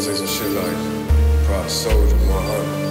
say some shit like, Proud Soldier 100.